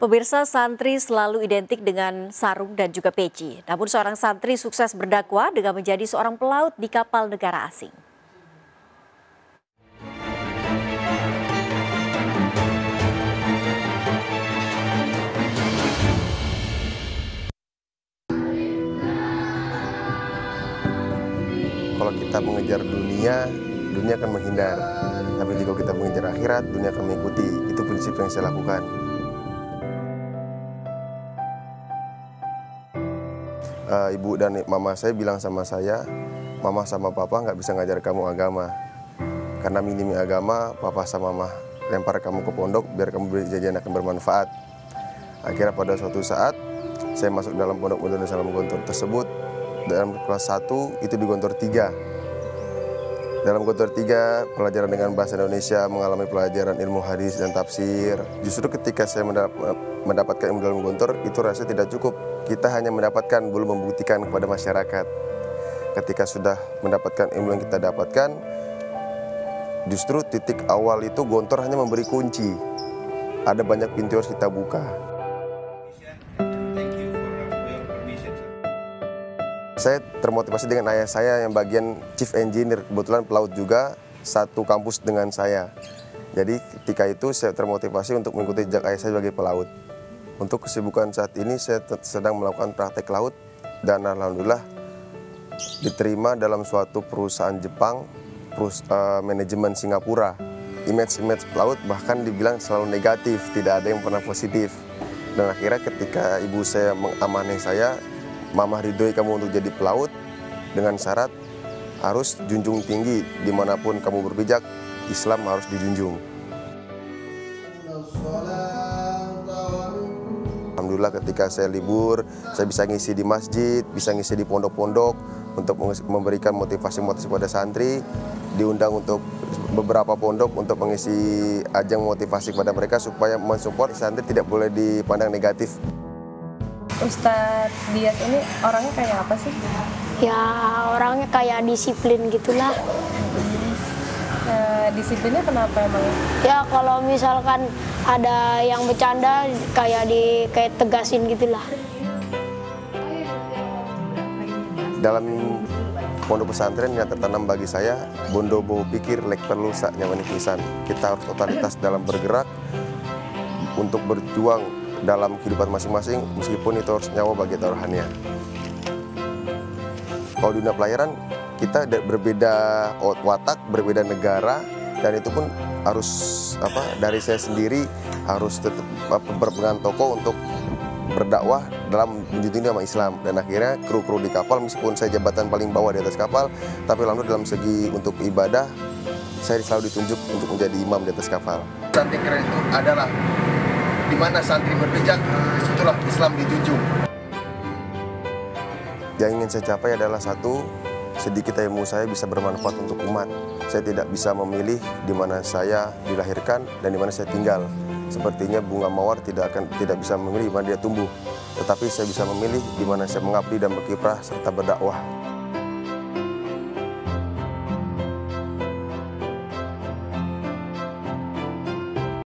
Pemirsa santri selalu identik dengan sarung dan juga peci. Namun seorang santri sukses berdakwah dengan menjadi seorang pelaut di kapal negara asing. Kalau kita mengejar dunia, dunia akan menghindar. Tapi jika kita mengejar akhirat, dunia akan mengikuti. Itu prinsip yang saya lakukan. Uh, ibu dan mama saya bilang sama saya, mama sama papa nggak bisa ngajar kamu agama. Karena minimi agama, papa sama mama lempar kamu ke pondok biar kamu jadi anak yang bermanfaat. Akhirnya pada suatu saat, saya masuk dalam pondok Modern Salam Gontor tersebut dalam kelas 1 itu di Gontor 3. Dalam Gontor 3, pelajaran dengan bahasa Indonesia, mengalami pelajaran ilmu hadis dan tafsir. Justru ketika saya mendapatkan ilmu dalam Gontor, itu rasanya tidak cukup. Kita hanya mendapatkan, belum membuktikan kepada masyarakat. Ketika sudah mendapatkan ilmu yang kita dapatkan, justru titik awal itu Gontor hanya memberi kunci. Ada banyak pintu harus kita buka. Saya termotivasi dengan ayah saya yang bagian chief engineer, kebetulan pelaut juga, satu kampus dengan saya. Jadi ketika itu saya termotivasi untuk mengikuti jejak ayah saya sebagai pelaut. Untuk kesibukan saat ini saya sedang melakukan praktek laut dan alhamdulillah diterima dalam suatu perusahaan Jepang, perus uh, manajemen Singapura. Image-image pelaut bahkan dibilang selalu negatif, tidak ada yang pernah positif. Dan akhirnya ketika ibu saya mengamanai saya, Mama ridhoi kamu untuk jadi pelaut dengan syarat harus junjung tinggi di mana pun kamu berpijak, Islam harus dijunjung. Alhamdulillah ketika saya libur, saya bisa ngisi di masjid, bisa ngisi di pondok-pondok untuk memberikan motivasi-motivasi pada santri, diundang untuk beberapa pondok untuk mengisi ajang motivasi kepada mereka supaya mensupport santri tidak boleh dipandang negatif. Ustadz Diat ini orangnya kayak apa sih? Ya orangnya kayak disiplin gitulah. Disiplinnya kenapa emang? Ya kalau misalkan ada yang bercanda kayak di kayak tegasin gitulah. Dalam pondok pesantren yang tertanam bagi saya, bondo bau pikir lek perlu sak nyaman pisan. Kita harus totalitas dalam bergerak untuk berjuang dalam kehidupan masing-masing meskipun itu harus nyawa bagi taruhannya. Kalau dunia pelayaran kita berbeda watak, berbeda negara dan itu pun harus apa dari saya sendiri harus tetap berpegang tokoh untuk berdakwah dalam menjunjung nama Islam dan akhirnya kru-kru di kapal meskipun saya jabatan paling bawah di atas kapal tapi lalu dalam segi untuk ibadah saya selalu ditunjuk untuk menjadi imam di atas kapal. Cantik keren itu adalah di mana santri berpijak, di situlah Islam dijunjung. Yang ingin saya capai adalah satu, sedikit ilmu saya bisa bermanfaat untuk umat. Saya tidak bisa memilih di mana saya dilahirkan dan di mana saya tinggal. Sepertinya bunga mawar tidak akan tidak bisa memilih di mana dia tumbuh, tetapi saya bisa memilih di mana saya mengabdi dan berkiprah serta berdakwah.